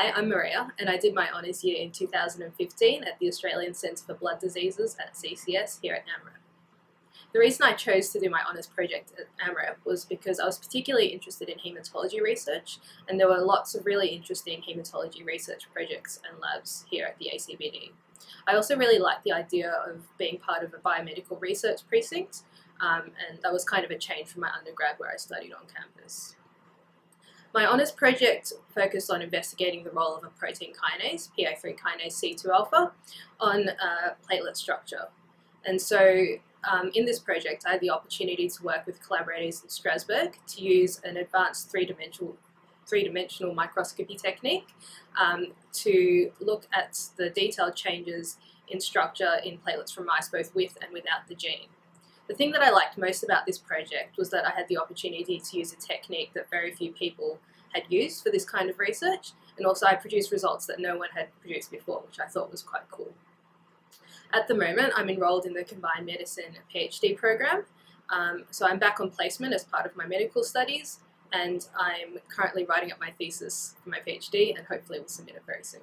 Hi, I'm Maria, and I did my honours year in 2015 at the Australian Centre for Blood Diseases at CCS here at AMREP. The reason I chose to do my honours project at AMREP was because I was particularly interested in haematology research, and there were lots of really interesting haematology research projects and labs here at the ACBD. I also really liked the idea of being part of a biomedical research precinct, um, and that was kind of a change from my undergrad where I studied on campus. My honours project focused on investigating the role of a protein kinase, PI3 kinase C2 alpha, on uh, platelet structure. And so um, in this project, I had the opportunity to work with collaborators in Strasbourg to use an advanced three-dimensional three-dimensional microscopy technique um, to look at the detailed changes in structure in platelets from mice both with and without the gene. The thing that I liked most about this project was that I had the opportunity to use a technique that very few people had used for this kind of research, and also I produced results that no one had produced before, which I thought was quite cool. At the moment, I'm enrolled in the Combined Medicine PhD program, um, so I'm back on placement as part of my medical studies, and I'm currently writing up my thesis for my PhD, and hopefully will submit it very soon.